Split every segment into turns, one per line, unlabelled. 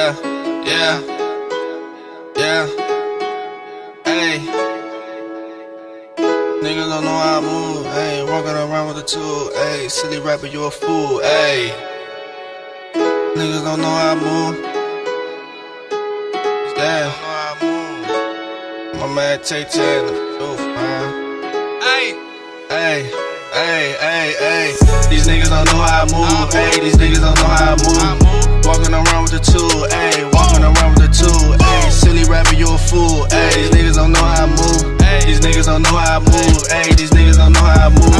Yeah, yeah, yeah. Hey. Niggas don't know how I move. Hey, walking around with a tool. Hey, silly rapper, you a fool. Hey. Niggas don't know how I move. Damn. My man Tay Tay in the booth, man. Hey. Hey. Hey, hey, hey. These niggas don't know how I move. Hey, these niggas don't know how I move. Walking around with the tool. Hey, walking around with the tool. Hey, silly rapper, you a fool. Hey, these niggas don't know how I move. These niggas don't know how I move. Hey, these niggas don't know how I move.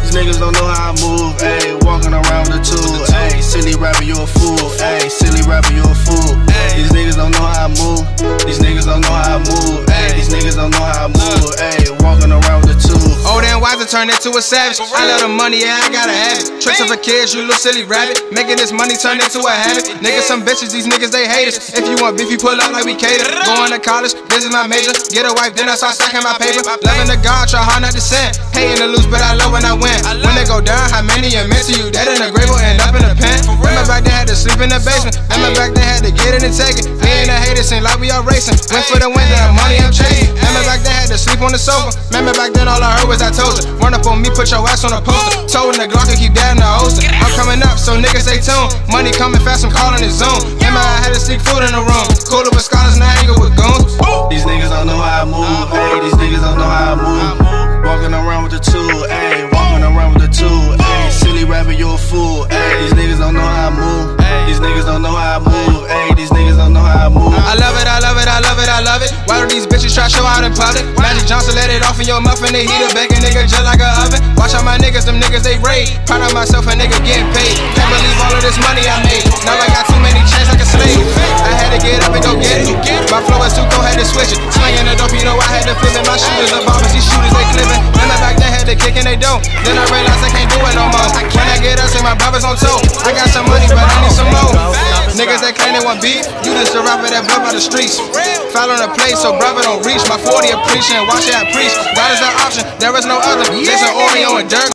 These niggas don't know how I move. Hey, walking around with the tool. Hey, silly rapper, you a fool. Hey, silly rapper, you a fool. These niggas don't know how I move. These niggas don't know how I move. Hey, these niggas don't know how I move. Hey, walking around with the.
Old and wise to turn into a savage. I love the money, yeah, I gotta have it. Tricks of a kids, you little silly rabbit. Making this money turn into a habit. Niggas, some bitches, these niggas, they hate us. If you want beef, you pull up like we cater. Going to college, this is my major. Get a wife, then I start stacking my paper. Loving the God, try hard not to sin. Hating to lose, but I love when I win. When they go down, how many are meant to you? Dead in the grave will end up in a pen. Remember back then had to sleep in the basement. Remember back then had to get it and take it. Me and the haters seem like we all racing. Went for the win, then the money I'm chasing. Remember back then had to sleep on the sofa. Remember back then all I heard was I told you. Run up on me, put your ass on a poster. Told the Glock to keep that in the holster. I'm coming up, so niggas stay tuned. Money coming fast, I'm calling it Zoom. Remember I had to sneak food in the room. Cooler with scholars, now hanging with goons.
These niggas don't know how I move. Hey, these niggas don't know how I move. Walking around with the two, Hey, I
love it. Why do these bitches try to show out in public? Magic Johnson let it off in your muffin, they heat a a nigga just like a oven. Watch out my niggas, them niggas they raid. Proud of myself, a nigga getting paid. Can't believe all of this money I made. Now I got too many chains like a slave. I had to get up and go get it. My flow is too cold, had to switch it. Slinging the dope, you know I had to it. My shooters are bombers, these shooters they clipping. Remember back then had to kick and they don't. Then I realized I can't do it no more. When I get up, say my brothers on toe. I got some money, but Niggas that claim they want beef, you just a rapper that blow by the streets. Foul on the place, so brother don't reach. My 40 appreciate, watch it, I preach. God is the option, there is no other. Jason Oreo and Dirk.